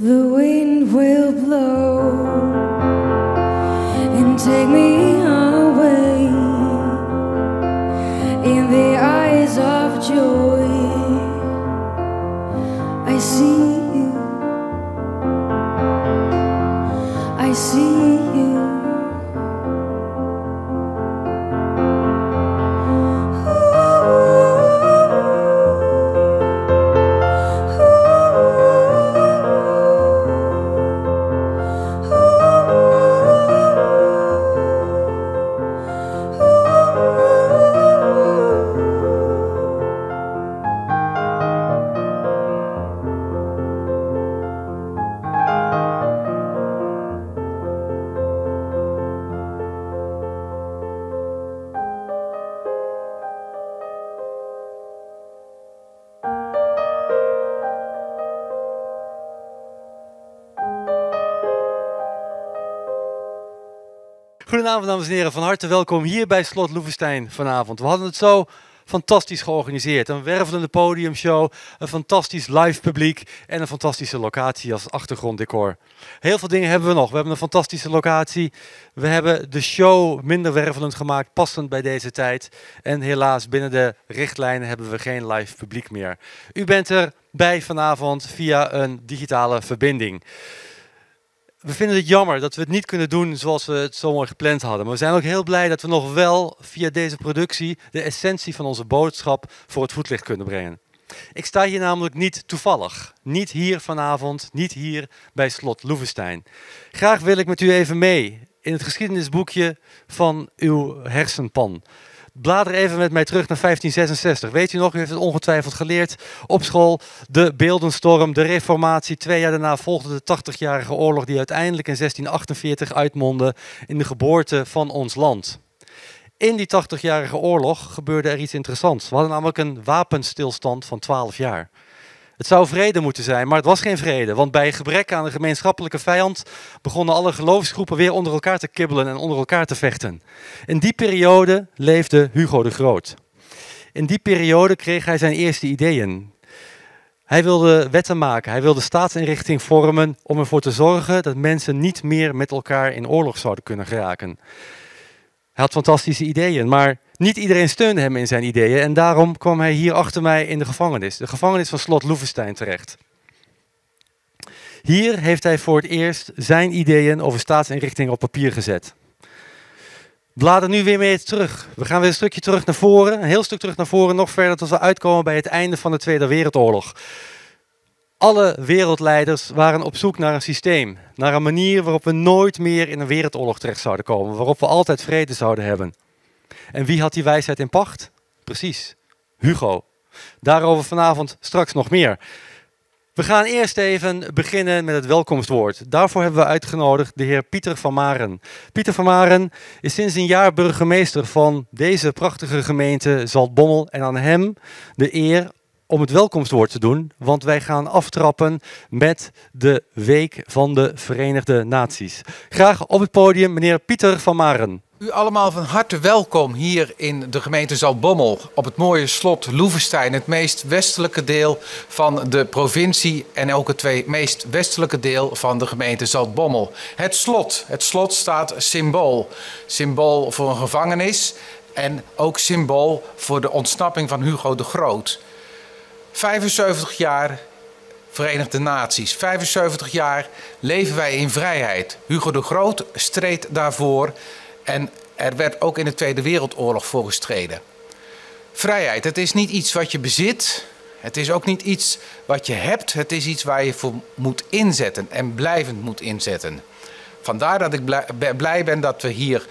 The wind will blow and take me dames en heren, van harte welkom hier bij Slot Loevestein vanavond. We hadden het zo fantastisch georganiseerd. Een wervelende podiumshow, een fantastisch live publiek en een fantastische locatie als achtergronddecor. Heel veel dingen hebben we nog. We hebben een fantastische locatie. We hebben de show minder wervelend gemaakt, passend bij deze tijd. En helaas, binnen de richtlijnen hebben we geen live publiek meer. U bent erbij vanavond via een digitale verbinding. We vinden het jammer dat we het niet kunnen doen zoals we het zo mooi gepland hadden. Maar we zijn ook heel blij dat we nog wel via deze productie de essentie van onze boodschap voor het voetlicht kunnen brengen. Ik sta hier namelijk niet toevallig. Niet hier vanavond, niet hier bij Slot Loevestein. Graag wil ik met u even mee in het geschiedenisboekje van uw hersenpan. Blader even met mij terug naar 1566. Weet u nog, u heeft het ongetwijfeld geleerd op school. De beeldenstorm, de reformatie. Twee jaar daarna volgde de 80-jarige oorlog die uiteindelijk in 1648 uitmondde in de geboorte van ons land. In die 80-jarige oorlog gebeurde er iets interessants. We hadden namelijk een wapenstilstand van 12 jaar. Het zou vrede moeten zijn, maar het was geen vrede. Want bij gebrek aan een gemeenschappelijke vijand begonnen alle geloofsgroepen weer onder elkaar te kibbelen en onder elkaar te vechten. In die periode leefde Hugo de Groot. In die periode kreeg hij zijn eerste ideeën. Hij wilde wetten maken, hij wilde staatsinrichting vormen om ervoor te zorgen dat mensen niet meer met elkaar in oorlog zouden kunnen geraken. Hij had fantastische ideeën, maar niet iedereen steunde hem in zijn ideeën en daarom kwam hij hier achter mij in de gevangenis, de gevangenis van slot Loevestein terecht. Hier heeft hij voor het eerst zijn ideeën over staatsinrichting op papier gezet. Blader nu weer mee terug. We gaan weer een stukje terug naar voren, een heel stuk terug naar voren, nog verder tot we uitkomen bij het einde van de Tweede Wereldoorlog. Alle wereldleiders waren op zoek naar een systeem, naar een manier waarop we nooit meer in een wereldoorlog terecht zouden komen, waarop we altijd vrede zouden hebben. En wie had die wijsheid in pacht? Precies, Hugo. Daarover vanavond straks nog meer. We gaan eerst even beginnen met het welkomstwoord. Daarvoor hebben we uitgenodigd de heer Pieter van Maren. Pieter van Maren is sinds een jaar burgemeester van deze prachtige gemeente Zaltbommel. En aan hem de eer om het welkomstwoord te doen, want wij gaan aftrappen met de Week van de Verenigde Naties. Graag op het podium meneer Pieter van Maren. U allemaal van harte welkom hier in de gemeente Zaltbommel op het mooie slot Loevestein, het meest westelijke deel van de provincie en ook het twee meest westelijke deel van de gemeente Zaltbommel. Het slot, het slot staat symbool, symbool voor een gevangenis en ook symbool voor de ontsnapping van Hugo de Groot. 75 jaar Verenigde Naties. 75 jaar leven wij in vrijheid. Hugo de Groot streed daarvoor en er werd ook in de Tweede Wereldoorlog voor gestreden. Vrijheid, het is niet iets wat je bezit. Het is ook niet iets wat je hebt. Het is iets waar je voor moet inzetten en blijvend moet inzetten. Vandaar dat ik blij ben dat we hier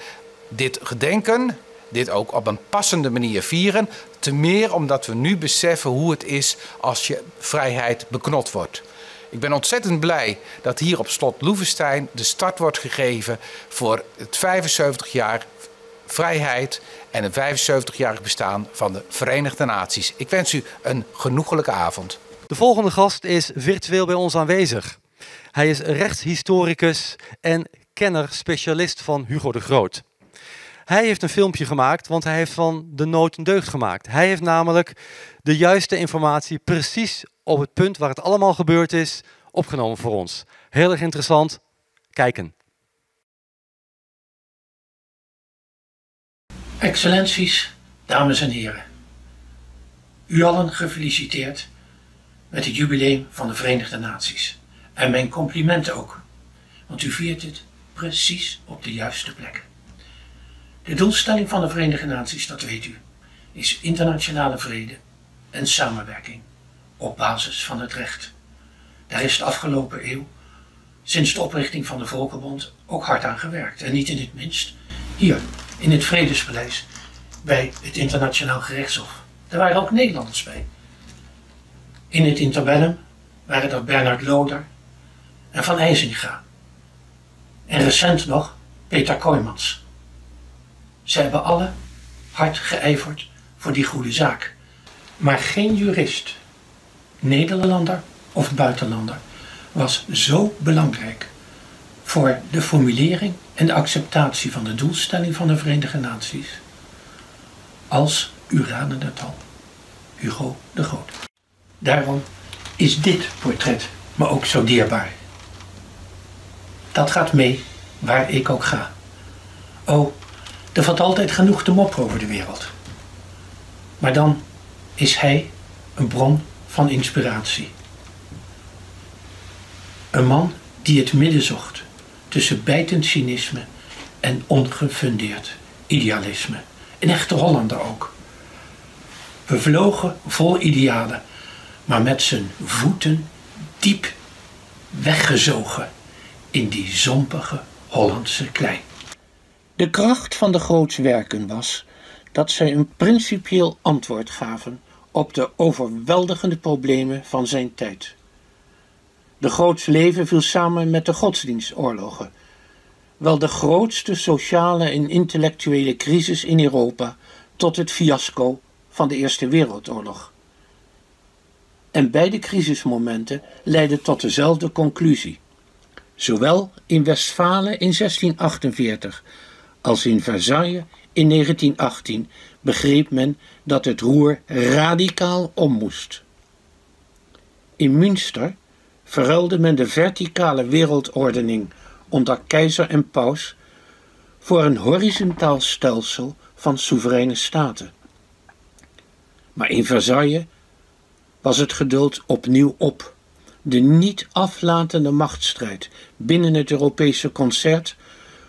dit gedenken, dit ook op een passende manier vieren. Te meer omdat we nu beseffen hoe het is als je vrijheid beknot wordt. Ik ben ontzettend blij dat hier op slot Loevestein de start wordt gegeven voor het 75 jaar vrijheid en een 75-jarig bestaan van de Verenigde Naties. Ik wens u een genoegelijke avond. De volgende gast is virtueel bij ons aanwezig. Hij is rechtshistoricus en kenner, specialist van Hugo de Groot. Hij heeft een filmpje gemaakt, want hij heeft van de nood een deugd gemaakt. Hij heeft namelijk de juiste informatie precies op het punt waar het allemaal gebeurd is opgenomen voor ons. Heel erg interessant. Kijken. Excellenties, dames en heren. U allen gefeliciteerd met het jubileum van de Verenigde Naties. En mijn complimenten ook, want u viert het precies op de juiste plek. De doelstelling van de Verenigde Naties, dat weet u, is internationale vrede en samenwerking op basis van het recht. Daar is de afgelopen eeuw, sinds de oprichting van de Volkenbond, ook hard aan gewerkt. En niet in het minst hier in het Vredespaleis bij het Internationaal Gerechtshof. Daar waren ook Nederlanders bij. In het interbellum waren dat Bernard Loder en Van IJzinga. En recent nog Peter Kooijmans. Ze hebben alle hard geijverd voor die goede zaak. Maar geen jurist, Nederlander of buitenlander, was zo belangrijk voor de formulering en de acceptatie van de doelstelling van de Verenigde Naties als u raadde het al, Hugo de Groot. Daarom is dit portret me ook zo dierbaar. Dat gaat mee waar ik ook ga. Oh, er valt altijd genoeg te mopperen over de wereld. Maar dan is hij een bron van inspiratie. Een man die het midden zocht tussen bijtend cynisme en ongefundeerd idealisme. Een echte Hollander ook. We vlogen vol idealen, maar met zijn voeten diep weggezogen in die zompige Hollandse klei. De kracht van de groots werken was dat zij een principieel antwoord gaven op de overweldigende problemen van zijn tijd. De groots leven viel samen met de godsdienstoorlogen, wel de grootste sociale en intellectuele crisis in Europa tot het fiasco van de Eerste Wereldoorlog. En beide crisismomenten leidden tot dezelfde conclusie. Zowel in Westfalen in 1648 als in Versailles in 1918 begreep men dat het roer radicaal om moest. In Münster verruilde men de verticale wereldordening onder keizer en paus voor een horizontaal stelsel van soevereine staten. Maar in Versailles was het geduld opnieuw op. De niet aflatende machtsstrijd binnen het Europese concert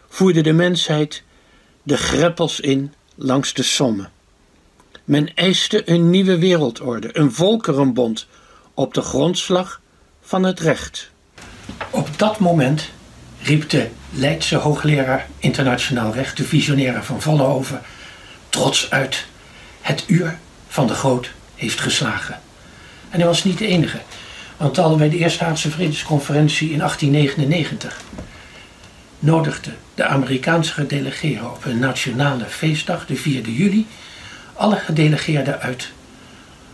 voerde de mensheid de greppels in langs de Somme. Men eiste een nieuwe wereldorde, een volkerenbond op de grondslag van het recht. Op dat moment riep de Leidse hoogleraar internationaal recht, de visionaire van Vollenhoven, trots uit. Het uur van de Groot heeft geslagen. En hij was niet de enige, want al bij de Eerste Haagse Vredesconferentie in 1899 nodigde de Amerikaanse gedelegeerden op hun nationale feestdag, de 4 juli, alle gedelegeerden uit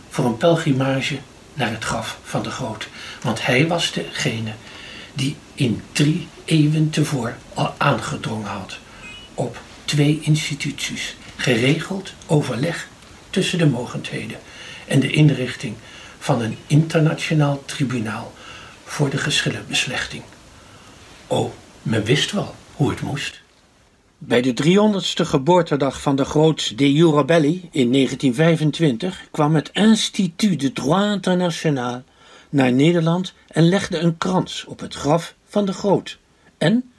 voor een pelgrimage naar het graf van de Groot. Want hij was degene die in drie eeuwen tevoren al aangedrongen had op twee instituties. Geregeld overleg tussen de mogendheden en de inrichting van een internationaal tribunaal voor de geschillenbeslechting. Oh, men wist wel hoe het moest. Bij de 300ste geboortedag van de groots De Jure Belli in 1925 kwam het Institut de Droit International naar Nederland en legde een krans op het graf van de Groot. En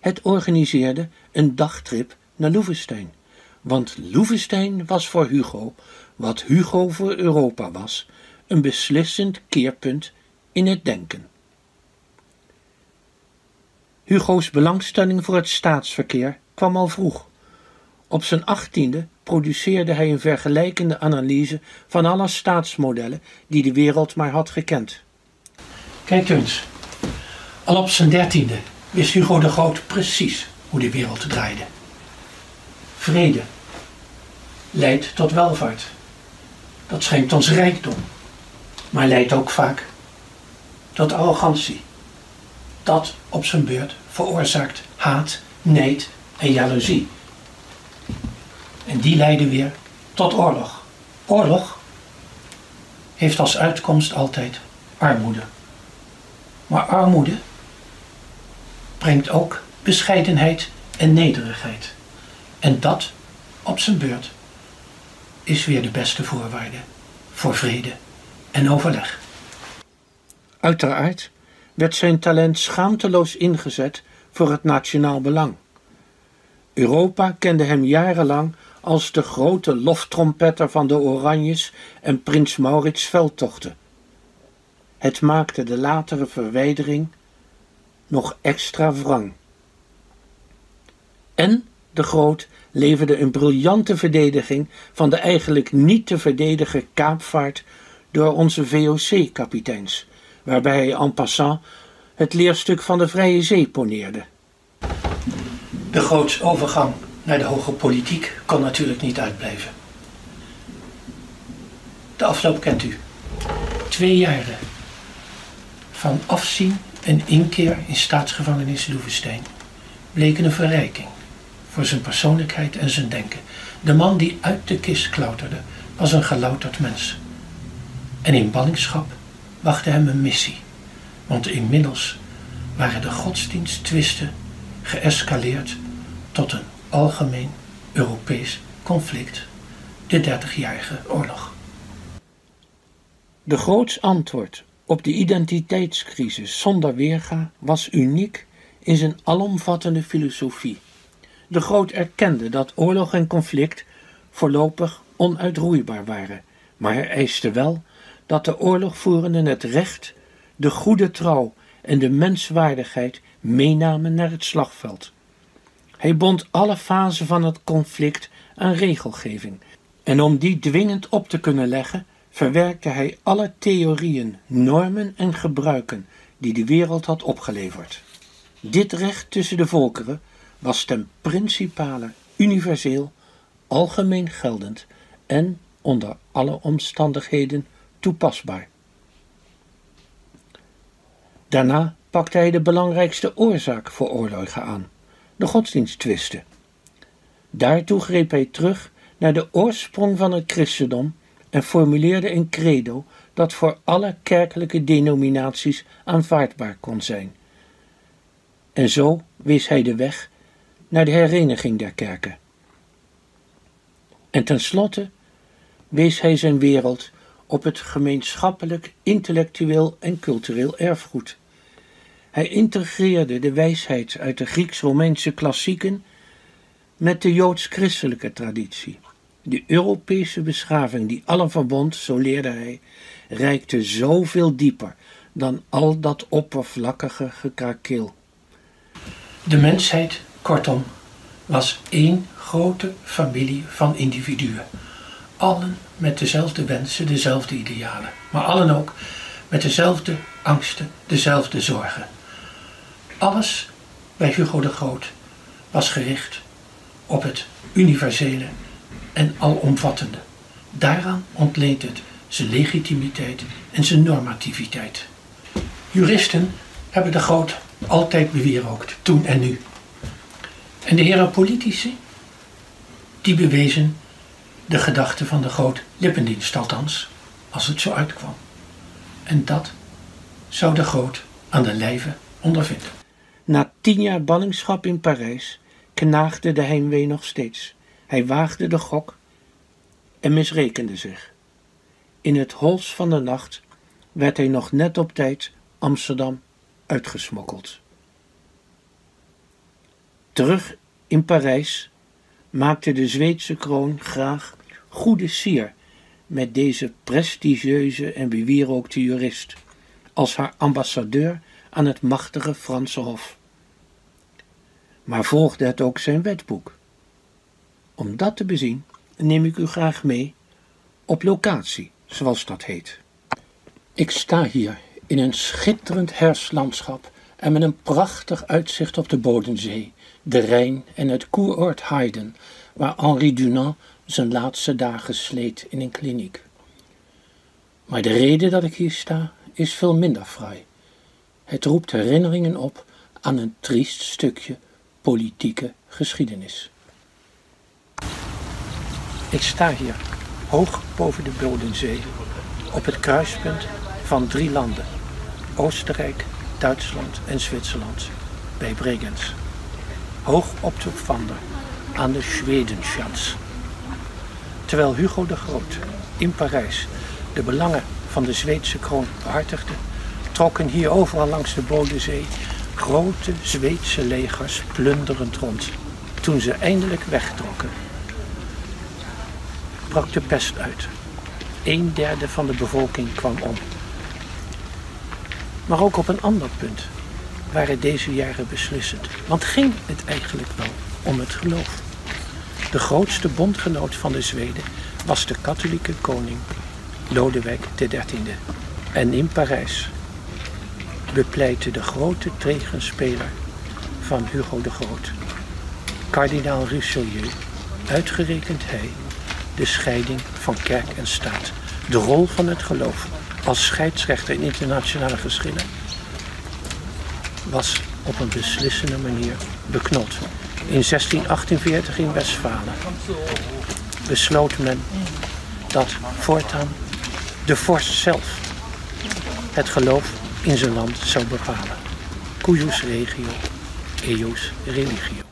het organiseerde een dagtrip naar Loevestein. Want Loevestein was voor Hugo, wat Hugo voor Europa was, een beslissend keerpunt in het denken. Hugo's belangstelling voor het staatsverkeer kwam al vroeg. Op zijn achttiende produceerde hij een vergelijkende analyse van alle staatsmodellen die de wereld maar had gekend. Kijk eens, al op zijn dertiende wist Hugo de Groot precies hoe de wereld draaide. Vrede leidt tot welvaart. Dat schenkt ons rijkdom, maar leidt ook vaak tot arrogantie. Dat op zijn beurt veroorzaakt haat, neid en jaloezie. En die leiden weer tot oorlog. Oorlog heeft als uitkomst altijd armoede. Maar armoede brengt ook bescheidenheid en nederigheid. En dat op zijn beurt is weer de beste voorwaarde voor vrede en overleg. Uiteraard werd zijn talent schaamteloos ingezet voor het nationaal belang. Europa kende hem jarenlang als de grote loftrompetter van de Oranjes en prins Maurits veldtochten. Het maakte de latere verwijdering nog extra wrang. En de Groot leverde een briljante verdediging van de eigenlijk niet te verdedigen kaapvaart door onze VOC-kapiteins, waarbij hij en passant het leerstuk van de Vrije Zee poneerde. De Groots overgang naar de hoge politiek kon natuurlijk niet uitblijven. De afloop kent u. Twee jaren van afzien en inkeer in staatsgevangenis Loevestein bleken een verrijking voor zijn persoonlijkheid en zijn denken. De man die uit de kist klauterde was een gelouterd mens. En in ballingschap wachtte hem een missie. Want inmiddels waren de godsdiensttwisten geëscaleerd tot een algemeen Europees conflict, de Dertigjarige Oorlog. De groots antwoord op de identiteitscrisis zonder weerga was uniek in zijn alomvattende filosofie. De Groot erkende dat oorlog en conflict voorlopig onuitroeibaar waren, maar hij eiste wel dat de oorlogvoerenden het recht, de goede trouw en de menswaardigheid meenamen naar het slagveld. Hij bond alle fasen van het conflict aan regelgeving, en om die dwingend op te kunnen leggen, verwerkte hij alle theorieën, normen en gebruiken die de wereld had opgeleverd. Dit recht tussen de volkeren was ten principale universeel, algemeen geldend en onder alle omstandigheden toepasbaar. Daarna pakte hij de belangrijkste oorzaak voor oorlogen aan, de godsdiensttwisten. Daartoe greep hij terug naar de oorsprong van het christendom en formuleerde een credo dat voor alle kerkelijke denominaties aanvaardbaar kon zijn. En zo wees hij de weg naar de hereniging der kerken. En tenslotte wees hij zijn wereld op het gemeenschappelijk, intellectueel en cultureel erfgoed. Hij integreerde de wijsheid uit de Grieks-Romeinse klassieken met de joods-christelijke traditie. De Europese beschaving die allen verbond, zo leerde hij, reikte zoveel dieper dan al dat oppervlakkige gekrakeel. De mensheid, kortom, was één grote familie van individuen. Allen met dezelfde wensen, dezelfde idealen, maar allen ook met dezelfde angsten, dezelfde zorgen. Alles bij Hugo de Groot was gericht op het universele en alomvattende. Daaraan ontleent het zijn legitimiteit en zijn normativiteit. Juristen hebben de Groot altijd bewierookt, toen en nu. En de heren politici, die bewezen de gedachte van de Groot lippendienst, althans, als het zo uitkwam. En dat zou de Groot aan de lijve ondervinden. Na tien jaar ballingschap in Parijs knaagde de heimwee nog steeds. Hij waagde de gok en misrekende zich. In het hols van de nacht werd hij nog net op tijd Amsterdam uitgesmokkeld. Terug in Parijs maakte de Zweedse kroon graag goede sier met deze prestigieuze en bewierookte jurist als haar ambassadeur aan het machtige Franse Hof. Maar volgde het ook zijn wetboek? Om dat te bezien neem ik u graag mee op locatie, zoals dat heet. Ik sta hier in een schitterend herfstlandschap en met een prachtig uitzicht op de Bodensee, de Rijn en het koeroord Haydn, waar Henri Dunant zijn laatste dagen sleet in een kliniek. Maar de reden dat ik hier sta is veel minder fraai. Het roept herinneringen op aan een triest stukje politieke geschiedenis. Ik sta hier, hoog boven de Bodensee, op het kruispunt van drie landen: Oostenrijk, Duitsland en Zwitserland, bij Bregenz. Hoog op de Vander, aan de Schwedenschatz. Terwijl Hugo de Groot in Parijs de belangen van de Zweedse kroon behartigde, trokken hier overal langs de Bodensee grote Zweedse legers plunderend rond. Toen ze eindelijk wegtrokken, brak de pest uit. Een derde van de bevolking kwam om. Maar ook op een ander punt waren deze jaren beslissend. Want ging het eigenlijk wel om het geloof? De grootste bondgenoot van de Zweden was de katholieke koning Lodewijk XIII. En in Parijs bepleitte de grote tegenspeler van Hugo de Groot, kardinaal Richelieu, uitgerekend hij, de scheiding van kerk en staat, de rol van het geloof als scheidsrechter in internationale geschillen, was op een beslissende manier beknot. In 1648 in Westfalen besloot men dat voortaan de vorst zelf het geloof in zijn land zou bepalen. Cuius regio, eius religio.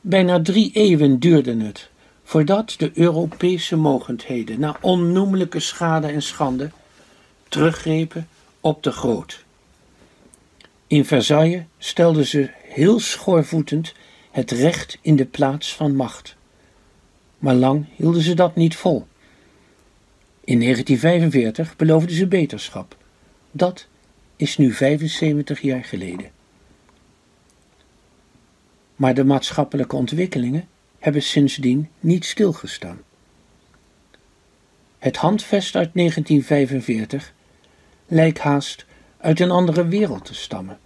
Bijna drie eeuwen duurde het voordat de Europese mogendheden na onnoemelijke schade en schande teruggrepen op de groot. In Versailles stelden ze heel schoorvoetend het recht in de plaats van macht. Maar lang hielden ze dat niet vol. In 1945 beloofden ze beterschap. Dat is nu 75 jaar geleden. Maar de maatschappelijke ontwikkelingen hebben sindsdien niet stilgestaan. Het handvest uit 1945 lijkt haast uit een andere wereld te stammen.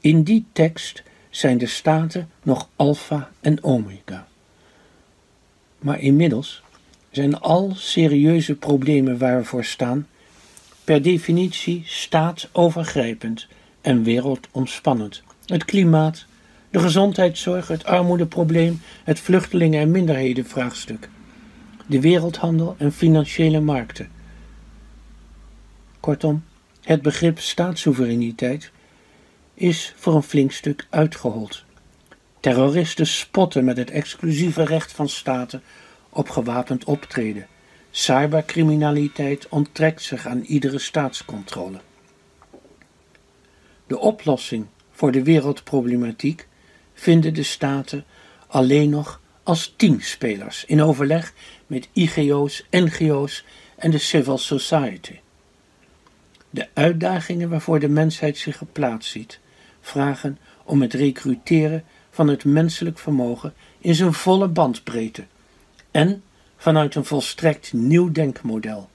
In die tekst zijn de staten nog alfa en omega. Maar inmiddels zijn al serieuze problemen waar we voor staan per definitie staatovergrijpend en wereldomspannend. Het klimaat, de gezondheidszorg, het armoedeprobleem, het vluchtelingen- en minderhedenvraagstuk, de wereldhandel en financiële markten. Kortom, het begrip staatssoevereiniteit is voor een flink stuk uitgehold. Terroristen spotten met het exclusieve recht van staten op gewapend optreden. Cybercriminaliteit onttrekt zich aan iedere staatscontrole. De oplossing voor de wereldproblematiek vinden de staten alleen nog als teamspelers in overleg met IGO's, NGO's en de civil society. De uitdagingen waarvoor de mensheid zich geplaatst ziet, vragen om het recruteren van het menselijk vermogen in zijn volle bandbreedte en vanuit een volstrekt nieuw denkmodel.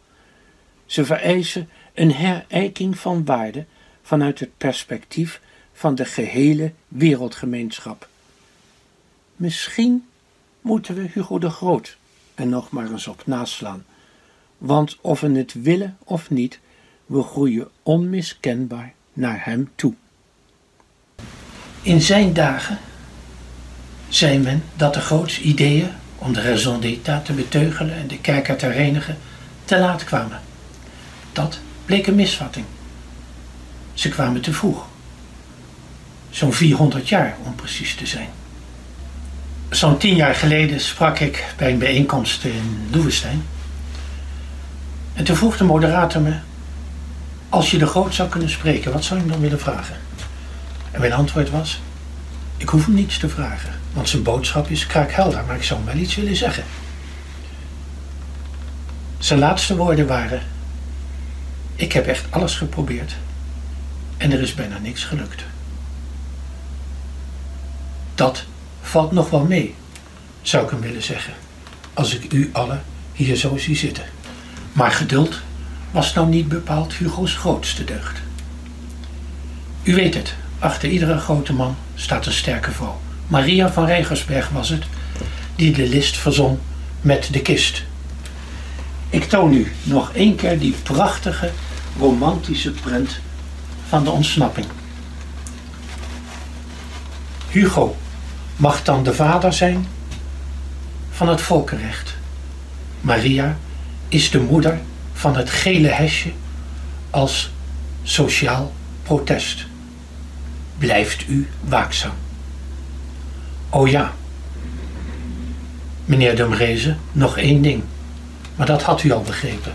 Ze vereisen een herijking van waarde vanuit het perspectief van de gehele wereldgemeenschap. Misschien moeten we Hugo de Groot er nog maar eens op naslaan, want of we het willen of niet, we groeien onmiskenbaar naar hem toe. In zijn dagen zei men dat de Groots ideeën om de raison d'état te beteugelen en de kerker te reinigen, te laat kwamen. Dat bleek een misvatting. Ze kwamen te vroeg. Zo'n 400 jaar om precies te zijn. Zo'n tien jaar geleden sprak ik bij een bijeenkomst in Loevestein. En toen vroeg de moderator me, als je de groot zou kunnen spreken, wat zou je hem dan willen vragen? En mijn antwoord was, ik hoef hem niets te vragen, want zijn boodschap is kraakhelder, maar ik zou hem wel iets willen zeggen. Zijn laatste woorden waren, ik heb echt alles geprobeerd en er is bijna niks gelukt. Dat valt nog wel mee, zou ik hem willen zeggen, als ik u allen hier zo zie zitten. Maar geduld was nou niet bepaald Hugo's grootste deugd. U weet het, achter iedere grote man staat een sterke vrouw. Maria van Rijgersberg was het, die de list verzon met de kist. Ik toon u nog één keer die prachtige, romantische prent van de ontsnapping. Hugo mag dan de vader zijn van het volkenrecht. Maria is de moeder van het gele hesje als sociaal protest. Blijft u waakzaam. Oh ja, meneer Dumreze, nog één ding. Maar dat had u al begrepen.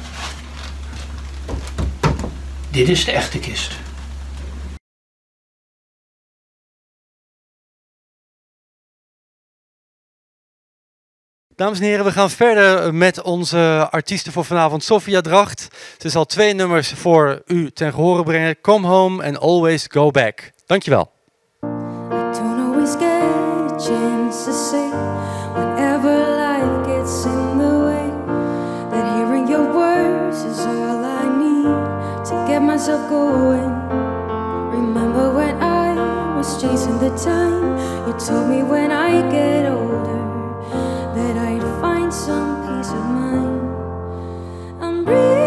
Dit is de echte kist. Dames en heren, we gaan verder met onze artiesten voor vanavond. Sofia Dracht. Ze zal twee nummers voor u ten gehore brengen. Come Home and Always Go Back. Dankjewel. I don't always get a chance to say whenever life gets in the way. That hearing your words is all I need to get myself going. Remember when I was chasing the time? You told me when I get Really.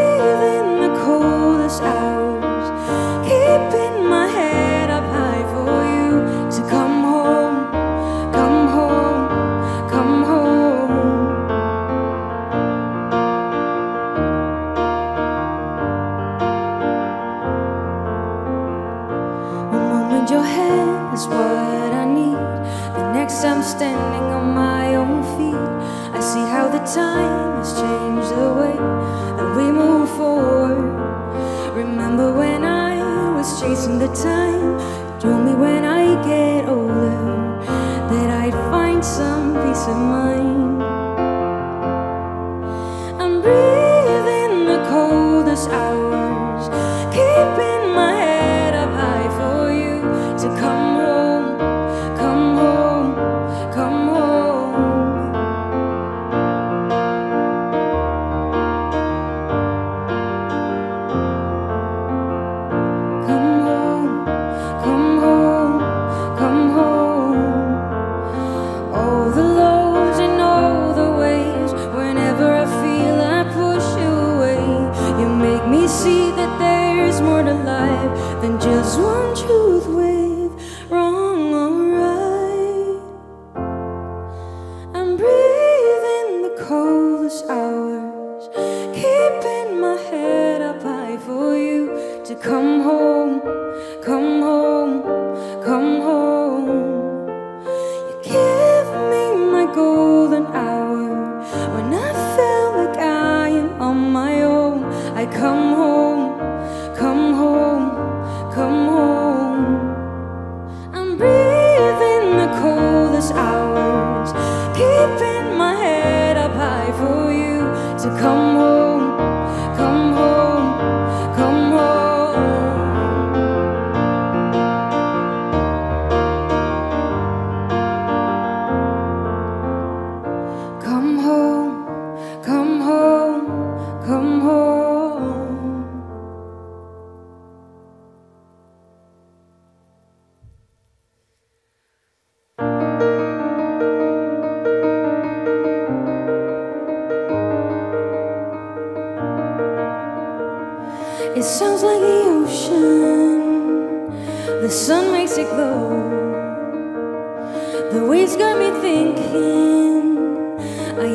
The time? Told me when I get older that I'd find some peace of mind.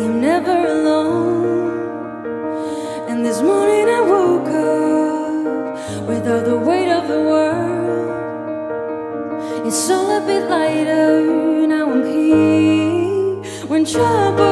Am never alone. And this morning I woke up without the weight of the world. It's all a bit lighter now I'm here. something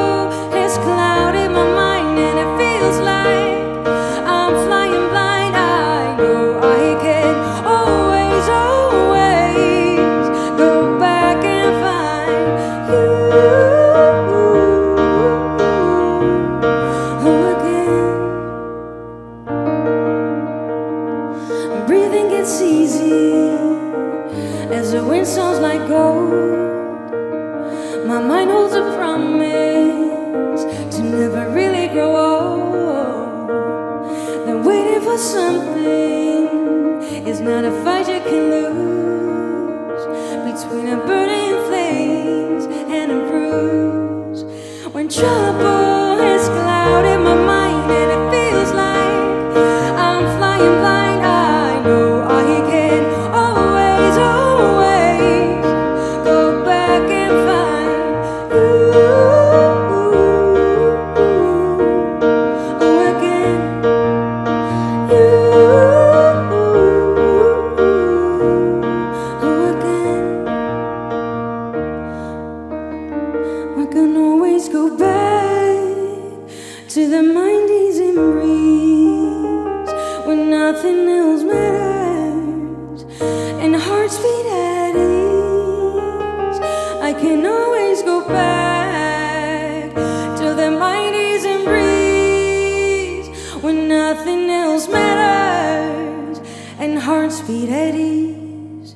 else matters and hearts beat at ease.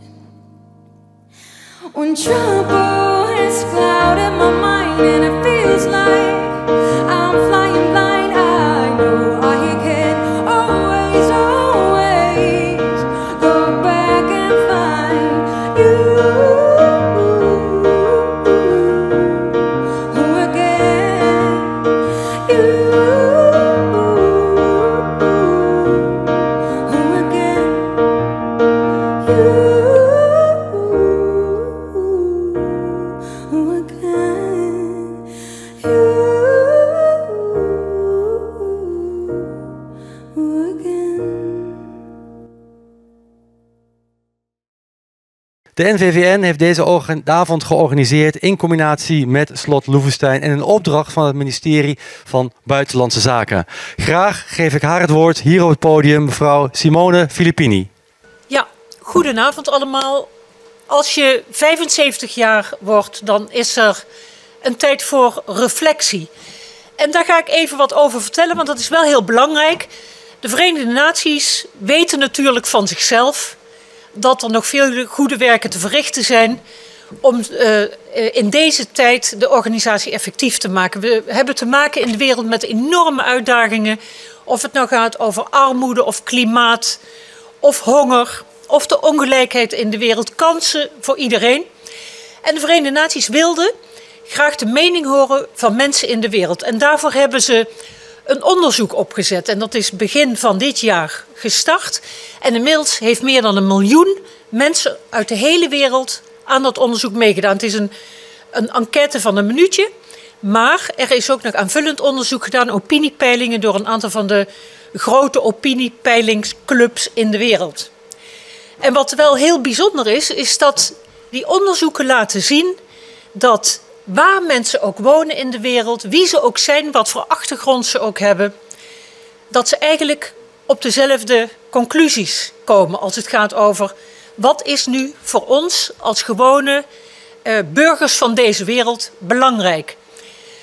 When trouble has clouded my mind and it feels like I'm flying blind, De NVVN heeft deze avond georganiseerd in combinatie met Slot Loevestein en een opdracht van het ministerie van Buitenlandse Zaken. Graag geef ik haar het woord hier op het podium, mevrouw Simone Filippini. Ja, goedenavond allemaal. Als je 75 jaar wordt, dan is er een tijd voor reflectie. En daar ga ik even wat over vertellen, want dat is wel heel belangrijk. De Verenigde Naties weten natuurlijk van zichzelf dat er nog veel goede werken te verrichten zijn om eh, eh, in deze tijd de organisatie effectief te maken. We hebben te maken in de wereld met enorme uitdagingen. Of het nou gaat over armoede of klimaat of honger of de ongelijkheid in de wereld. Kansen voor iedereen. En de Verenigde Naties wilden graag de mening horen van mensen in de wereld. En daarvoor hebben ze een onderzoek opgezet. En dat is begin van dit jaar gestart. En inmiddels heeft meer dan een miljoen mensen uit de hele wereld aan dat onderzoek meegedaan. Het is een, een enquête van een minuutje. Maar er is ook nog aanvullend onderzoek gedaan, opiniepeilingen door een aantal van de grote opiniepeilingsclubs in de wereld. En wat wel heel bijzonder is, is dat die onderzoeken laten zien dat waar mensen ook wonen in de wereld, wie ze ook zijn, wat voor achtergrond ze ook hebben, dat ze eigenlijk op dezelfde conclusies komen als het gaat over wat is nu voor ons als gewone eh, burgers van deze wereld belangrijk.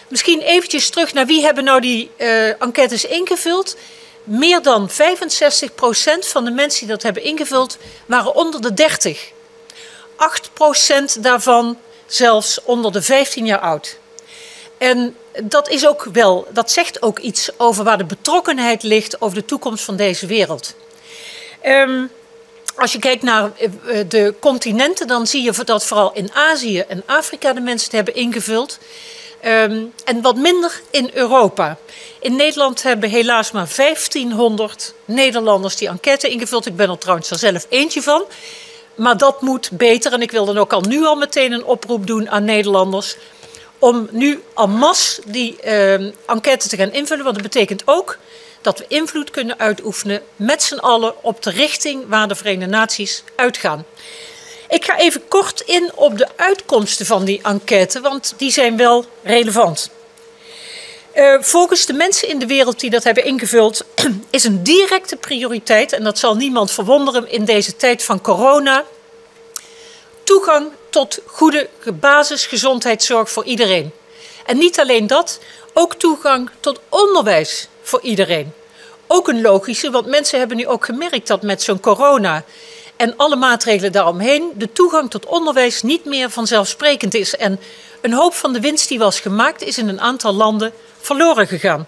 Misschien eventjes terug naar wie hebben nou die eh, enquêtes ingevuld. Meer dan 65% van de mensen die dat hebben ingevuld waren onder de 30. 8% daarvan zelfs onder de 15 jaar oud. En dat, is ook wel, dat zegt ook iets over waar de betrokkenheid ligt over de toekomst van deze wereld. Ehm, als je kijkt naar eh, de continenten, dan zie je dat vooral in Azië en Afrika de mensen het hebben ingevuld. Ehm, en wat minder in Europa. In Nederland hebben helaas maar 1500 Nederlanders die enquête ingevuld. Ik ben er trouwens er zelf eentje van. Maar dat moet beter. En ik wil dan ook al nu al meteen een oproep doen aan Nederlanders. Om nu en masse die ehm, enquête te gaan invullen. Want dat betekent ook dat we invloed kunnen uitoefenen met z'n allen op de richting waar de Verenigde Naties uitgaan. Ik ga even kort in op de uitkomsten van die enquête, want die zijn wel relevant. Uh, volgens de mensen in de wereld die dat hebben ingevuld, is een directe prioriteit, en dat zal niemand verwonderen in deze tijd van corona, toegang tot goede basisgezondheidszorg voor iedereen. En niet alleen dat, ook toegang tot onderwijs voor iedereen. Ook een logische, want mensen hebben nu ook gemerkt dat met zo'n corona en alle maatregelen daaromheen de toegang tot onderwijs niet meer vanzelfsprekend is. En een hoop van de winst die was gemaakt is in een aantal landen verloren gegaan.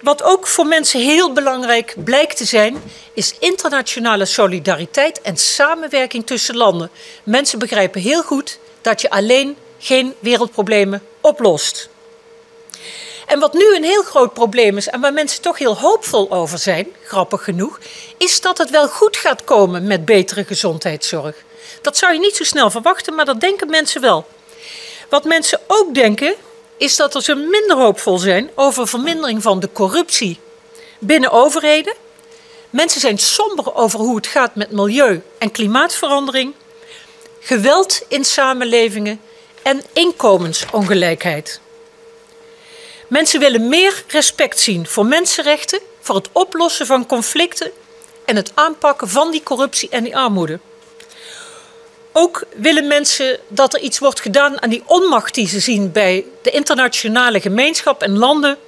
Wat ook voor mensen heel belangrijk blijkt te zijn, is internationale solidariteit en samenwerking tussen landen. Mensen begrijpen heel goed dat je alleen geen wereldproblemen oplost. En wat nu een heel groot probleem is en waar mensen toch heel hoopvol over zijn, grappig genoeg, is dat het wel goed gaat komen met betere gezondheidszorg. Dat zou je niet zo snel verwachten, maar dat denken mensen wel. Wat mensen ook denken, is dat ze minder hoopvol zijn over vermindering van de corruptie binnen overheden. Mensen zijn somber over hoe het gaat met milieu- en klimaatverandering, geweld in samenlevingen en inkomensongelijkheid. Mensen willen meer respect zien voor mensenrechten, voor het oplossen van conflicten en het aanpakken van die corruptie en die armoede. Ook willen mensen dat er iets wordt gedaan aan die onmacht die ze zien bij de internationale gemeenschap en landen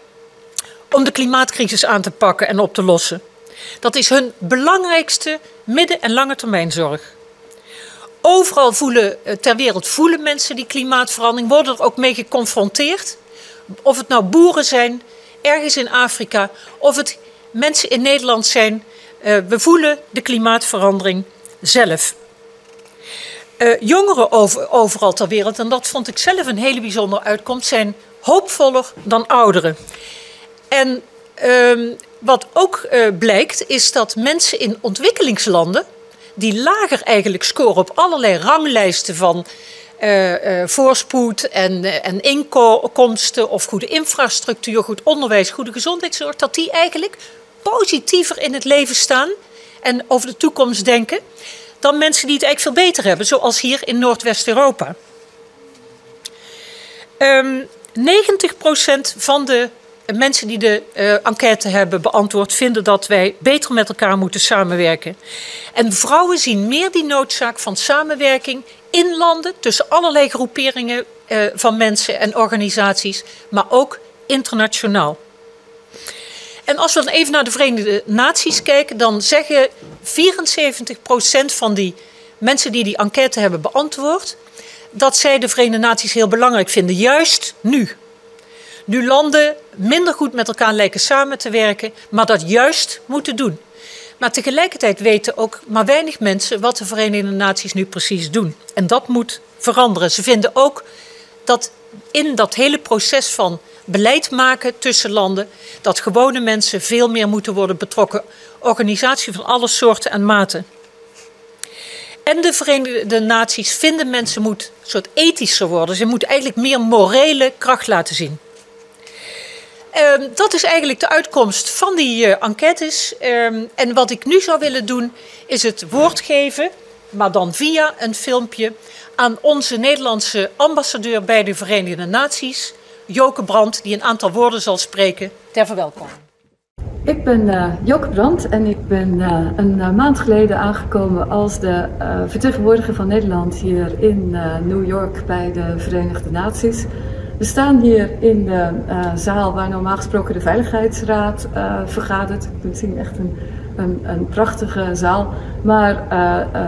om de klimaatcrisis aan te pakken en op te lossen. Dat is hun belangrijkste midden- en lange termijn zorg. Overal voelen, eh, ter wereld voelen mensen die klimaatverandering, worden er ook mee geconfronteerd. Of het nou boeren zijn, ergens in Afrika, of het mensen in Nederland zijn. Uh, we voelen de klimaatverandering zelf. Uh, jongeren over, overal ter wereld, en dat vond ik zelf een hele bijzondere uitkomst, zijn hoopvoller dan ouderen. En uh, wat ook uh, blijkt, is dat mensen in ontwikkelingslanden, die lager eigenlijk scoren op allerlei ranglijsten van uh, uh, voorspoed en, uh, en inkomsten of goede infrastructuur, goed onderwijs, goede gezondheidszorg, dat die eigenlijk positiever in het leven staan en over de toekomst denken dan mensen die het eigenlijk veel beter hebben, zoals hier in Noordwest-Europa. Um, 90% van de mensen die de enquête hebben beantwoord, vinden dat wij beter met elkaar moeten samenwerken. En vrouwen zien meer die noodzaak van samenwerking in landen tussen allerlei groeperingen uh, van mensen en organisaties, maar ook internationaal. En als we dan even naar de Verenigde Naties kijken, dan zeggen 74% van die mensen die die enquête hebben beantwoord, dat zij de Verenigde Naties heel belangrijk vinden, juist nu. Nu landen minder goed met elkaar lijken samen te werken, maar dat juist moeten doen. Maar tegelijkertijd weten ook maar weinig mensen wat de Verenigde Naties nu precies doen. En dat moet veranderen. Ze vinden ook dat in dat hele proces van beleid maken tussen landen, dat gewone mensen veel meer moeten worden betrokken. Organisaties van alle soorten en maten. En de Verenigde Naties vinden mensen moet een soort ethischer worden. Ze moeten eigenlijk meer morele kracht laten zien. Um, dat is eigenlijk de uitkomst van die uh, enquêtes. Um, en wat ik nu zou willen doen, is het woord geven, maar dan via een filmpje, aan onze Nederlandse ambassadeur bij de Verenigde Naties, Joke Brandt, die een aantal woorden zal spreken ter verwelkoming. Ik ben uh, Joke Brandt en ik ben uh, een maand geleden aangekomen als de vertegenwoordiger van Nederland hier in New York bij de Verenigde Naties. We staan hier in de zaal waar normaal gesproken de Veiligheidsraad vergadert. We zien echt een, een, prachtige zaal, maar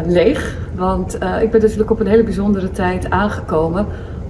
leeg. Want ik ben natuurlijk op een hele bijzondere tijd aangekomen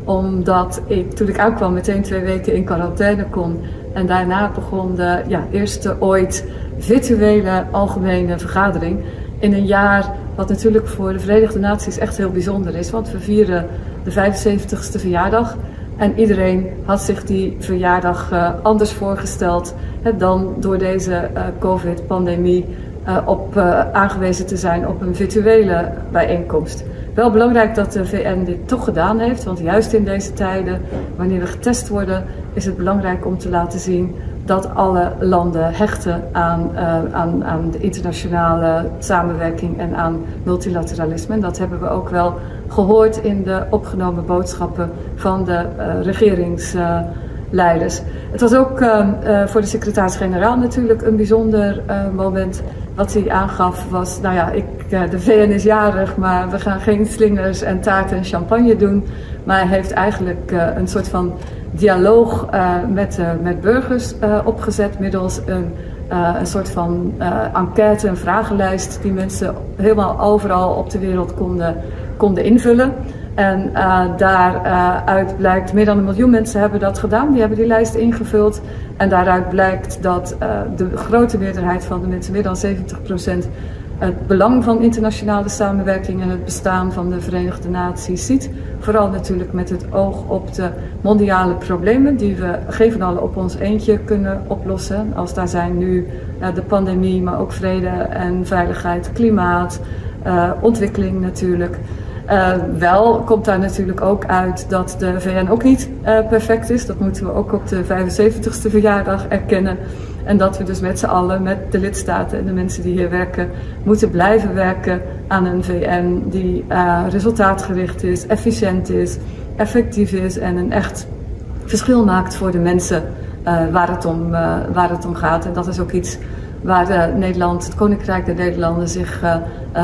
omdat ik toen ik aankwam meteen twee weken in quarantaine kon. En daarna begon de ja, eerste ooit virtuele algemene vergadering. In een jaar wat natuurlijk voor de Verenigde Naties echt heel bijzonder is. Want we vieren de 75ste verjaardag. En iedereen had zich die verjaardag uh, anders voorgesteld dan door deze uh, COVID-pandemie uh, op aangewezen te zijn op een virtuele bijeenkomst. Wel belangrijk dat de VN dit toch gedaan heeft, want juist in deze tijden, wanneer we getest worden, is het belangrijk om te laten zien dat alle landen hechten aan, uh, aan, aan de internationale samenwerking en aan multilateralisme. En dat hebben we ook wel gehoord in de opgenomen boodschappen van de uh, regeringsleiders. het was ook uh, voor de secretaris-generaal natuurlijk een bijzonder moment. Wat hij aangaf was, nou ja, ik, de VN is jarig, maar we gaan geen slingers en taart en champagne doen. Maar hij heeft eigenlijk een soort van dialoog uh, met, uh, met burgers uh, opgezet middels een, een soort van enquête, een vragenlijst die mensen helemaal overal op de wereld konden, konden invullen. En daaruit blijkt, meer dan een miljoen mensen hebben dat gedaan. Die hebben die lijst ingevuld. En daaruit blijkt dat de grote meerderheid van de mensen, meer dan 70 procent, het belang van internationale samenwerking en het bestaan van de Verenigde Naties ziet. Vooral natuurlijk met het oog op de mondiale problemen die we geen van op ons eentje kunnen oplossen. Als daar zijn nu uh, de pandemie, maar ook vrede en veiligheid, klimaat, uh, ontwikkeling natuurlijk. Uh, wel komt daar natuurlijk ook uit dat de VN ook niet perfect is. Dat moeten we ook op de 75ste verjaardag erkennen. En dat we dus met z'n allen, met de lidstaten en de mensen die hier werken, moeten blijven werken aan een VN die uh, resultaatgericht is, efficiënt is, effectief is en een echt verschil maakt voor de mensen waar, het om, waar het om gaat. En dat is ook iets waar Nederland, het Koninkrijk der Nederlanden zich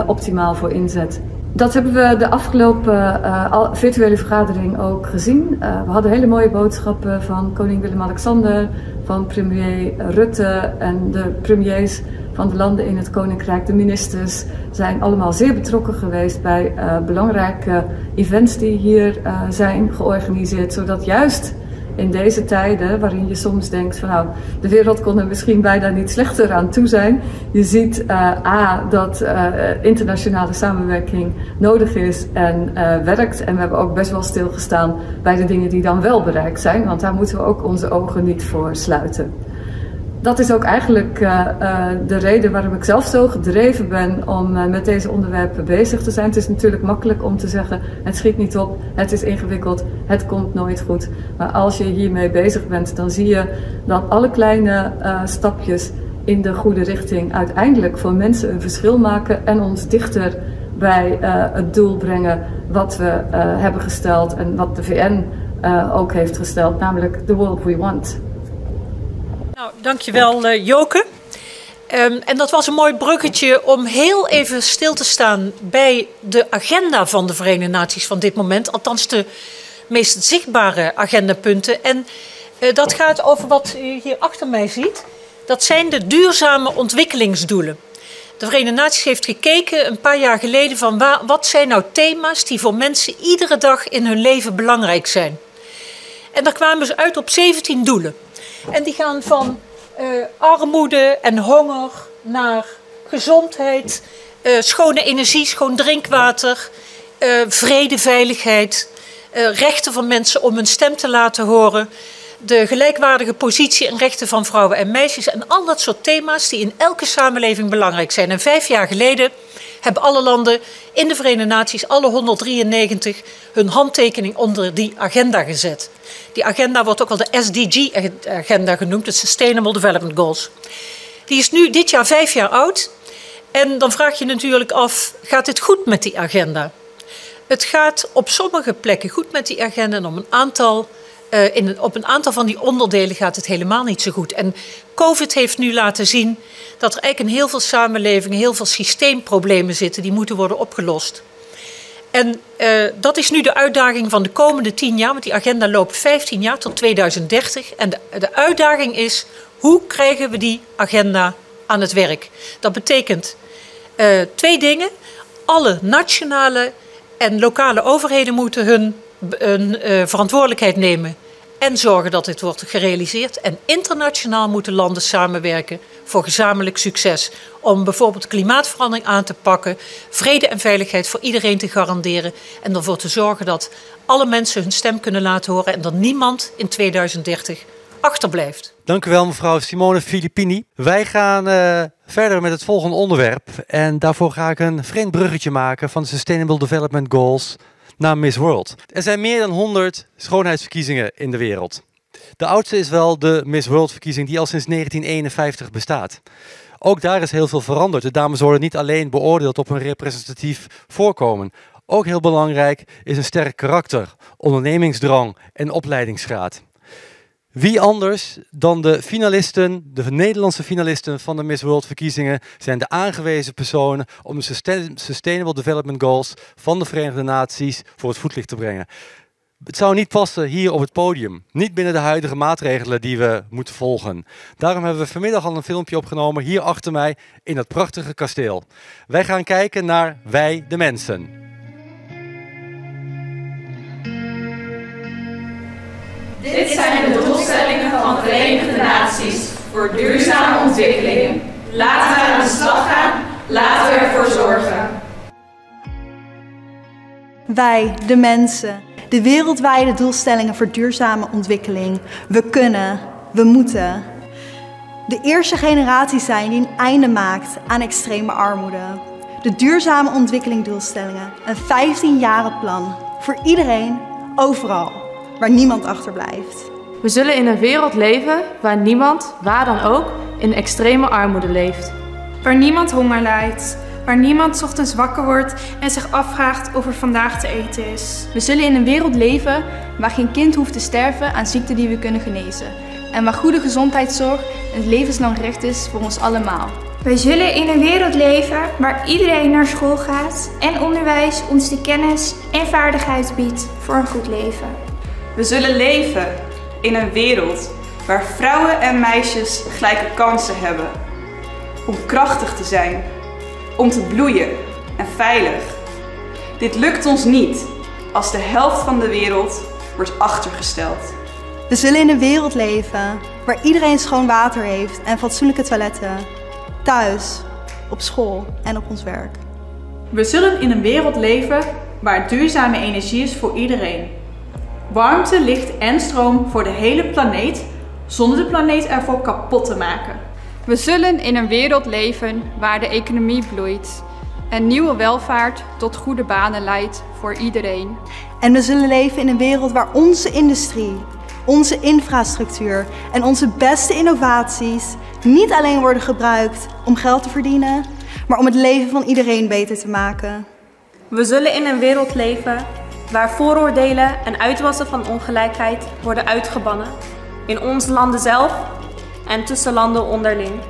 optimaal voor inzet. Dat hebben we de afgelopen uh, virtuele vergadering ook gezien. Uh, we hadden hele mooie boodschappen van koning Willem-Alexander, van premier Rutte en de premiers van de landen in het koninkrijk. De ministers zijn allemaal zeer betrokken geweest bij uh, belangrijke events die hier zijn georganiseerd, zodat juist in deze tijden, waarin je soms denkt van nou, de wereld kon er misschien bijna niet slechter aan toe zijn. Je ziet uh, A, dat uh, internationale samenwerking nodig is en uh, werkt. En we hebben ook best wel stilgestaan bij de dingen die dan wel bereikt zijn, want daar moeten we ook onze ogen niet voor sluiten dat is ook eigenlijk uh, uh, de reden waarom ik zelf zo gedreven ben om uh, met deze onderwerpen bezig te zijn. Het is natuurlijk makkelijk om te zeggen: het schiet niet op, het is ingewikkeld, het komt nooit goed. Maar als je hiermee bezig bent, dan zie je dat alle kleine stapjes in de goede richting uiteindelijk voor mensen een verschil maken en ons dichter bij het doel brengen wat we hebben gesteld en wat de VN ook heeft gesteld, namelijk the world we want. Nou, dankjewel uh, Joke. Um, en dat was een mooi bruggetje om heel even stil te staan bij de agenda van de Verenigde Naties van dit moment. Althans, de meest zichtbare agendapunten. En uh, dat gaat over wat u hier achter mij ziet. Dat zijn de duurzame ontwikkelingsdoelen. De Verenigde Naties heeft gekeken een paar jaar geleden van wat zijn nou thema's die voor mensen iedere dag in hun leven belangrijk zijn. En daar kwamen ze uit op 17 doelen. En die gaan van uh, armoede en honger naar gezondheid, uh, schone energie, schoon drinkwater, uh, vrede, veiligheid, rechten van mensen om hun stem te laten horen, de gelijkwaardige positie en rechten van vrouwen en meisjes en al dat soort thema's die in elke samenleving belangrijk zijn. En vijf jaar geleden hebben alle landen in de Verenigde Naties, alle 193, hun handtekening onder die agenda gezet. Die agenda wordt ook wel de SDG-agenda genoemd, de Sustainable Development Goals. Die is nu dit jaar vijf jaar oud. En dan vraag je natuurlijk af, gaat het goed met die agenda? Het gaat op sommige plekken goed met die agenda en op een aantal, uh, in, op een aantal van die onderdelen gaat het helemaal niet zo goed. En COVID heeft nu laten zien dat er eigenlijk in heel veel samenlevingen heel veel systeemproblemen zitten die moeten worden opgelost. En uh, dat is nu de uitdaging van de komende tien jaar, want die agenda loopt 15 jaar tot 2030. En de, de uitdaging is, hoe krijgen we die agenda aan het werk? Dat betekent uh, twee dingen. Alle nationale en lokale overheden moeten hun, verantwoordelijkheid nemen en zorgen dat dit wordt gerealiseerd. En internationaal moeten landen samenwerken voor gezamenlijk succes. Om bijvoorbeeld klimaatverandering aan te pakken, vrede en veiligheid voor iedereen te garanderen en ervoor te zorgen dat alle mensen hun stem kunnen laten horen en dat niemand in 2030 achterblijft. Dank u wel, mevrouw Simone Filippini. Wij gaan uh, verder met het volgende onderwerp. En daarvoor ga ik een vreemd bruggetje maken van de Sustainable Development Goals naar Miss World. Er zijn meer dan 100 schoonheidsverkiezingen in de wereld. De oudste is wel de Miss World verkiezing die al sinds 1951 bestaat. Ook daar is heel veel veranderd. De dames worden niet alleen beoordeeld op hun representatief voorkomen. Ook heel belangrijk is een sterk karakter, ondernemingsdrang en opleidingsgraad. Wie anders dan de finalisten, de Nederlandse finalisten van de Miss World verkiezingen, zijn de aangewezen personen om de Sustainable Development Goals van de Verenigde Naties voor het voetlicht te brengen. Het zou niet passen hier op het podium. Niet binnen de huidige maatregelen die we moeten volgen. Daarom hebben we vanmiddag al een filmpje opgenomen hier achter mij in dat prachtige kasteel. Wij gaan kijken naar Wij de Mensen. Dit zijn de van de Verenigde Naties voor duurzame ontwikkeling. Laten we aan de slag gaan, laten we ervoor zorgen. Wij, de mensen, de wereldwijde doelstellingen voor duurzame ontwikkeling. We kunnen, we moeten. De eerste generatie zijn die een einde maakt aan extreme armoede. De duurzame ontwikkelingdoelstellingen, een 15-jaren plan voor iedereen, overal, waar niemand achterblijft. We zullen in een wereld leven waar niemand, waar dan ook, in extreme armoede leeft. Waar niemand honger lijdt, waar niemand ochtends wakker wordt en zich afvraagt of er vandaag te eten is. We zullen in een wereld leven waar geen kind hoeft te sterven aan ziekten die we kunnen genezen. En waar goede gezondheidszorg een levenslang recht is voor ons allemaal. Wij zullen in een wereld leven waar iedereen naar school gaat en onderwijs ons de kennis en vaardigheid biedt voor een goed leven. We zullen leven in een wereld waar vrouwen en meisjes gelijke kansen hebben. Om krachtig te zijn, om te bloeien en veilig. Dit lukt ons niet als de helft van de wereld wordt achtergesteld. We zullen in een wereld leven waar iedereen schoon water heeft en fatsoenlijke toiletten. Thuis, op school en op ons werk. We zullen in een wereld leven waar duurzame energie is voor iedereen. Warmte, licht en stroom voor de hele planeet zonder de planeet ervoor kapot te maken. We zullen in een wereld leven waar de economie bloeit en nieuwe welvaart tot goede banen leidt voor iedereen. En we zullen leven in een wereld waar onze industrie, onze infrastructuur en onze beste innovaties niet alleen worden gebruikt om geld te verdienen, maar om het leven van iedereen beter te maken. We zullen in een wereld leven waar vooroordelen en uitwassen van ongelijkheid worden uitgebannen. In onze landen zelf en tussen landen onderling.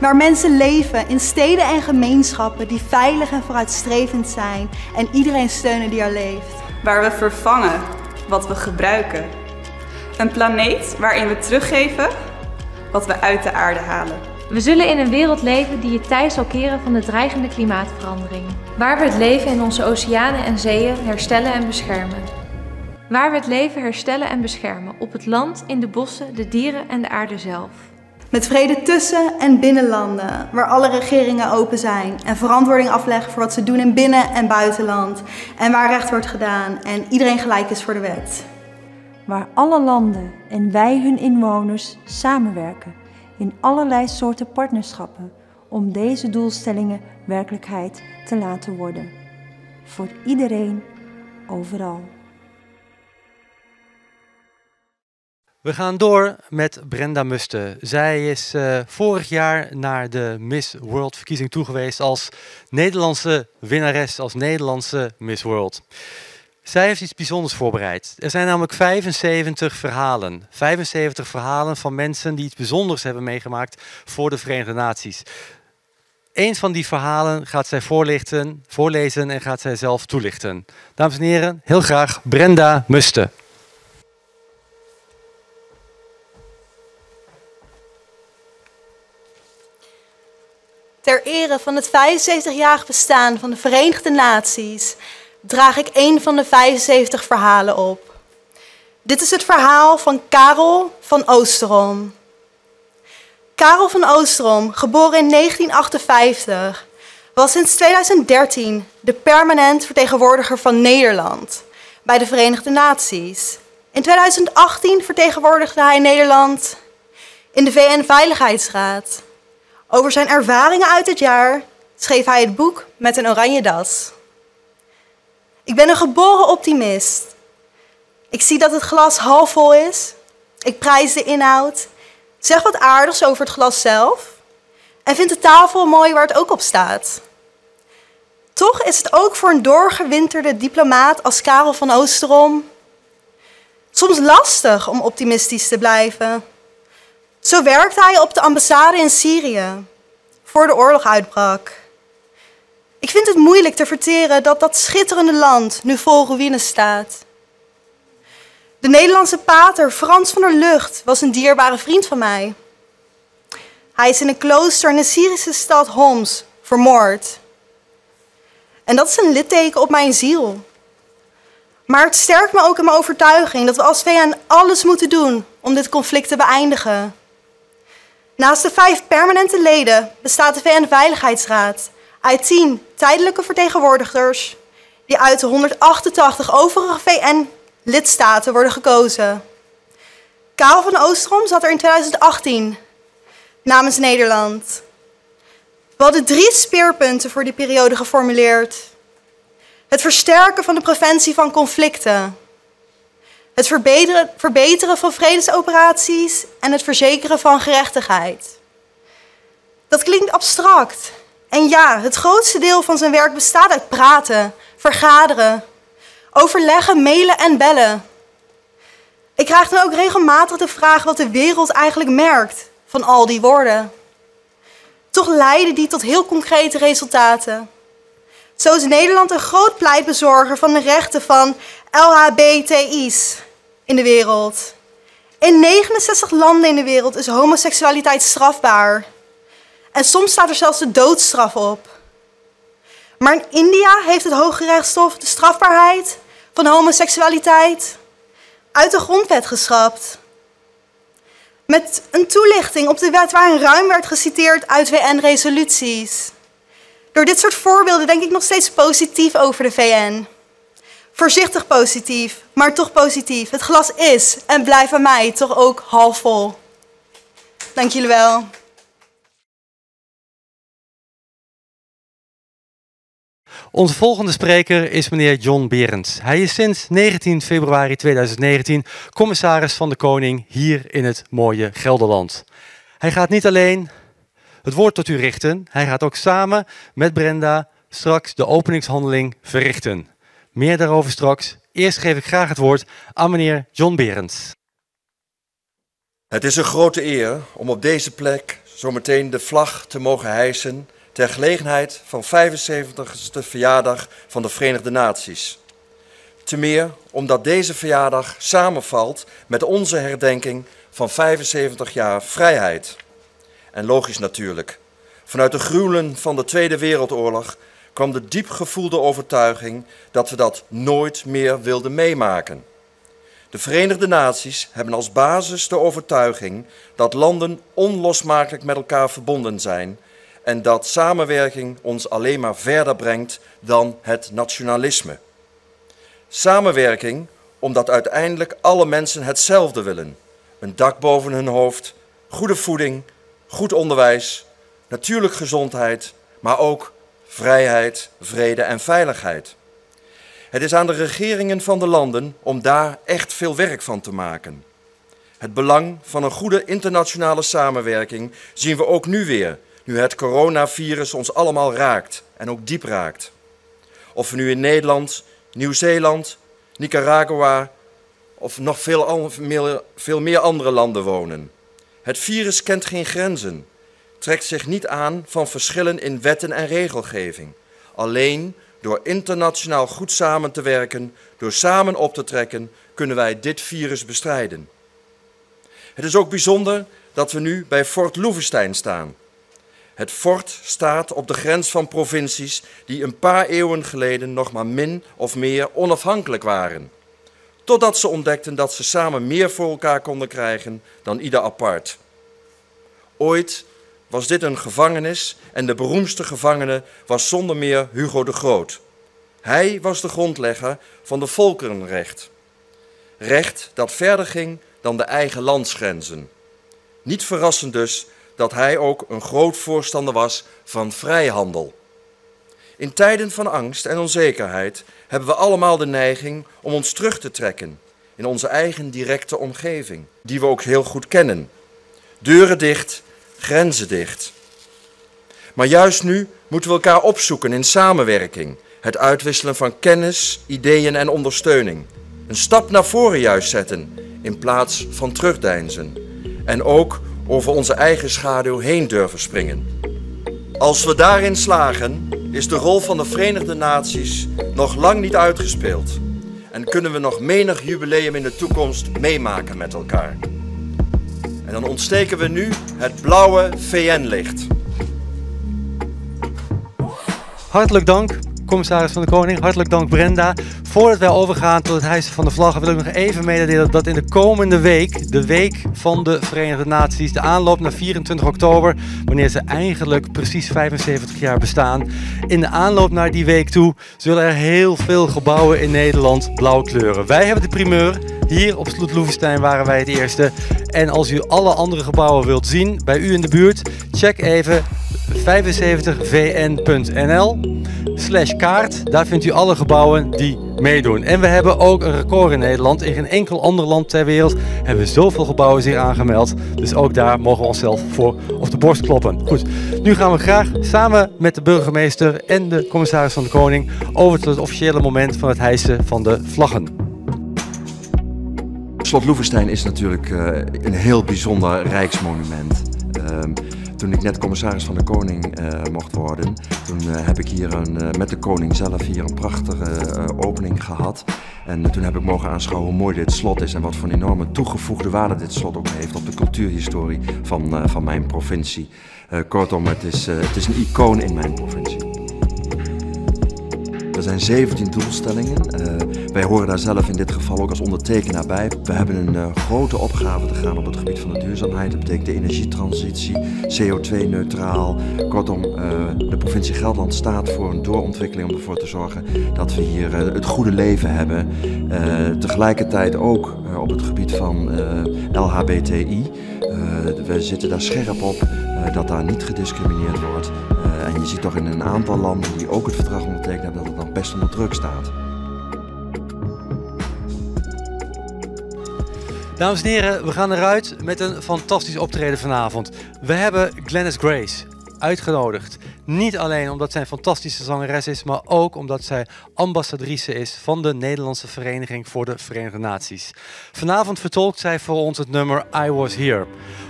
Waar mensen leven in steden en gemeenschappen die veilig en vooruitstrevend zijn en iedereen steunen die er leeft. Waar we vervangen wat we gebruiken. Een planeet waarin we teruggeven wat we uit de aarde halen. We zullen in een wereld leven die het tij zal keren van de dreigende klimaatverandering. Waar we het leven in onze oceanen en zeeën herstellen en beschermen. Waar we het leven herstellen en beschermen op het land, in de bossen, de dieren en de aarde zelf. Met vrede tussen en binnen landen, waar alle regeringen open zijn en verantwoording afleggen voor wat ze doen in binnen- en buitenland. En waar recht wordt gedaan en iedereen gelijk is voor de wet. Waar alle landen en wij hun inwoners samenwerken in allerlei soorten partnerschappen om deze doelstellingen werkelijkheid te laten worden. Voor iedereen, overal. We gaan door met Brenda Musten. Zij is uh, vorig jaar naar de Miss World verkiezing toegeweest als Nederlandse winnares, als Nederlandse Miss World. Zij heeft iets bijzonders voorbereid. Er zijn namelijk 75 verhalen. 75 verhalen van mensen die iets bijzonders hebben meegemaakt voor de Verenigde Naties. Eén van die verhalen gaat zij voorlichten, voorlezen en gaat zij zelf toelichten. Dames en heren, heel graag Brenda Musten. Ter ere van het 75-jarig bestaan van de Verenigde Naties draag ik een van de 75 verhalen op. Dit is het verhaal van Karel van Oosterom. Karel van Oosterom, geboren in 1958, was sinds 2013 de permanent vertegenwoordiger van Nederland bij de Verenigde Naties. In 2018 vertegenwoordigde hij Nederland in de VN-veiligheidsraad. Over zijn ervaringen uit het jaar schreef hij het boek Met een oranje das. Ik ben een geboren optimist. Ik zie dat het glas half vol is. Ik prijs de inhoud. Zeg wat aardigs over het glas zelf. En vind de tafel mooi waar het ook op staat. Toch is het ook voor een doorgewinterde diplomaat als Karel van Oosterom soms lastig om optimistisch te blijven. Zo werkte hij op de ambassade in Syrië, voor de oorlog uitbrak. Ik vind het moeilijk te verteren dat dat schitterende land nu vol ruïnes staat. De Nederlandse pater Frans van der Lucht was een dierbare vriend van mij. Hij is in een klooster in de Syrische stad Homs vermoord. En dat is een litteken op mijn ziel. Maar het sterkt me ook in mijn overtuiging dat we als VN alles moeten doen om dit conflict te beëindigen. Naast de vijf permanente leden bestaat de VN-veiligheidsraad uit tien tijdelijke vertegenwoordigers die uit de 188 overige VN-lidstaten worden gekozen. Karel van Oostrom zat er in 2018 namens Nederland. We hadden drie speerpunten voor die periode geformuleerd. Het versterken van de preventie van conflicten. Het verbeteren, verbeteren van vredesoperaties en het verzekeren van gerechtigheid. Dat klinkt abstract. En ja, het grootste deel van zijn werk bestaat uit praten, vergaderen, overleggen, mailen en bellen. Ik krijg dan ook regelmatig de vraag wat de wereld eigenlijk merkt van al die woorden. Toch leiden die tot heel concrete resultaten. Zo is Nederland een groot pleitbezorger van de rechten van LHBTI's in de wereld. In 69 landen in de wereld is homoseksualiteit strafbaar. En soms staat er zelfs de doodstraf op. Maar in India heeft het Hoge Rechtshof de strafbaarheid van homoseksualiteit uit de grondwet geschrapt. Met een toelichting op de wet waarin ruim werd geciteerd uit VN-resoluties. Door dit soort voorbeelden denk ik nog steeds positief over de VN. Voorzichtig positief, maar toch positief. Het glas is en blijft bij mij toch ook half vol. Dank jullie wel. Onze volgende spreker is meneer John Berends. Hij is sinds 19 februari 2019 commissaris van de Koning hier in het mooie Gelderland. Hij gaat niet alleen het woord tot u richten, hij gaat ook samen met Brenda straks de openingshandeling verrichten. Meer daarover straks. Eerst geef ik graag het woord aan meneer John Berends. Het is een grote eer om op deze plek zometeen de vlag te mogen hijsen ter gelegenheid van 75ste verjaardag van de Verenigde Naties. Te meer omdat deze verjaardag samenvalt met onze herdenking van 75 jaar vrijheid. En logisch natuurlijk, vanuit de gruwelen van de Tweede Wereldoorlog kwam de diep gevoelde overtuiging dat we dat nooit meer wilden meemaken. De Verenigde Naties hebben als basis de overtuiging dat landen onlosmakelijk met elkaar verbonden zijn en dat samenwerking ons alleen maar verder brengt dan het nationalisme. Samenwerking omdat uiteindelijk alle mensen hetzelfde willen: een dak boven hun hoofd, goede voeding, goed onderwijs, natuurlijk gezondheid, maar ook vrijheid, vrede en veiligheid. Het is aan de regeringen van de landen om daar echt veel werk van te maken. Het belang van een goede internationale samenwerking zien we ook nu weer nu het coronavirus ons allemaal raakt en ook diep raakt. Of we nu in Nederland, Nieuw-Zeeland, Nicaragua of nog veel, meer, veel meer andere landen wonen. Het virus kent geen grenzen, trekt zich niet aan van verschillen in wetten en regelgeving. Alleen door internationaal goed samen te werken, door samen op te trekken, kunnen wij dit virus bestrijden. Het is ook bijzonder dat we nu bij Fort Loevestein staan, het fort staat op de grens van provincies die een paar eeuwen geleden nog maar min of meer onafhankelijk waren. Totdat ze ontdekten dat ze samen meer voor elkaar konden krijgen dan ieder apart. Ooit was dit een gevangenis en de beroemdste gevangene was zonder meer Hugo de Groot. Hij was de grondlegger van de volkerenrecht. Recht dat verder ging dan de eigen landsgrenzen. Niet verrassend dus dat hij ook een groot voorstander was van vrijhandel. In tijden van angst en onzekerheid hebben we allemaal de neiging om ons terug te trekken in onze eigen directe omgeving, die we ook heel goed kennen. Deuren dicht, grenzen dicht. Maar juist nu moeten we elkaar opzoeken in samenwerking, het uitwisselen van kennis, ideeën en ondersteuning. Een stap naar voren juist zetten in plaats van terugdeinzen. En ook over onze eigen schaduw heen durven springen. Als we daarin slagen, is de rol van de Verenigde Naties nog lang niet uitgespeeld. En kunnen we nog menig jubileum in de toekomst meemaken met elkaar. En dan ontsteken we nu het blauwe VN-licht. Hartelijk dank commissaris van de Koning. Hartelijk dank Brenda. Voordat wij overgaan tot het hijsen van de vlaggen wil ik nog even mededelen dat in de komende week, de week van de Verenigde Naties, de aanloop naar 24 oktober, wanneer ze eigenlijk precies 75 jaar bestaan, in de aanloop naar die week toe zullen er heel veel gebouwen in Nederland blauw kleuren. Wij hebben de primeur. Hier op Sloet Loevestein waren wij het eerste. En als u alle andere gebouwen wilt zien bij u in de buurt, check even 75vn.nl slash kaart. Daar vindt u alle gebouwen die meedoen. En we hebben ook een record in Nederland. In geen enkel ander land ter wereld hebben we zoveel gebouwen zich aangemeld. Dus ook daar mogen we onszelf voor op de borst kloppen. Goed, nu gaan we graag samen met de burgemeester en de commissaris van de Koning over tot het officiële moment van het hijsen van de vlaggen. Slot Loevestein is natuurlijk uh, een heel bijzonder rijksmonument. Toen ik net commissaris van de Koning uh, mocht worden, toen uh, heb ik hier een, met de Koning zelf hier een prachtige opening gehad. En toen heb ik mogen aanschouwen hoe mooi dit slot is en wat voor een enorme toegevoegde waarde dit slot ook heeft op de cultuurhistorie van, van mijn provincie. kortom, het is, het is een icoon in mijn provincie. Er zijn 17 doelstellingen. Uh, wij horen daar zelf in dit geval ook als ondertekenaar bij. We hebben een uh, grote opgave te gaan op het gebied van de duurzaamheid. Dat betekent de energietransitie, CO2-neutraal. Kortom, uh, de provincie Gelderland staat voor een doorontwikkeling om ervoor te zorgen dat we hier het goede leven hebben. tegelijkertijd ook op het gebied van LHBTI. we zitten daar scherp op dat daar niet gediscrimineerd wordt. en je ziet toch in een aantal landen die ook het verdrag ondertekend hebben onder druk staat. Dames en heren, we gaan eruit met een fantastisch optreden vanavond. We hebben Glennis Grace uitgenodigd. Niet alleen omdat zij een fantastische zangeres is, maar ook omdat zij ambassadrice is van de Nederlandse Vereniging voor de Verenigde Naties. Vanavond vertolkt zij voor ons het nummer I Was Here.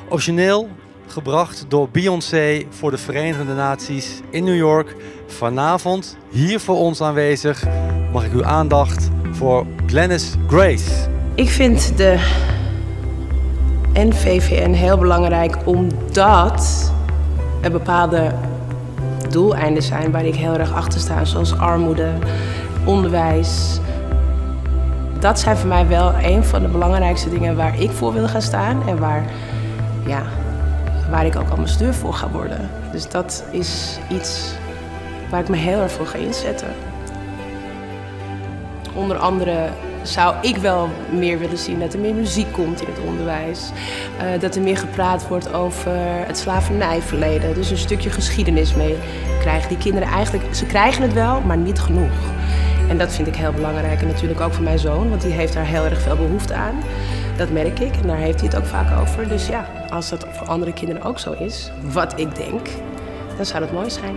Origineel gebracht door Beyoncé voor de Verenigde Naties in New York. Vanavond hier voor ons aanwezig mag ik uw aandacht voor Glennis Grace. Ik vind de NVVN heel belangrijk omdat er bepaalde doeleinden zijn waar ik heel erg achter sta, zoals armoede, onderwijs. Dat zijn voor mij wel een van de belangrijkste dingen waar ik voor wil gaan staan en waar, ja, waar ik ook ambassadeur voor ga worden. Dus dat is iets waar ik me heel erg voor ga inzetten. Onder andere zou ik wel meer willen zien dat er meer muziek komt in het onderwijs. Uh, dat er meer gepraat wordt over het slavernijverleden. Dus een stukje geschiedenis mee krijgen. Die kinderen eigenlijk, ze krijgen het wel, maar niet genoeg. En dat vind ik heel belangrijk. En natuurlijk ook voor mijn zoon, want die heeft daar heel erg veel behoefte aan. Dat merk ik en daar heeft hij het ook vaak over. Dus ja, als dat voor andere kinderen ook zo is, wat ik denk, dan zou dat mooi zijn.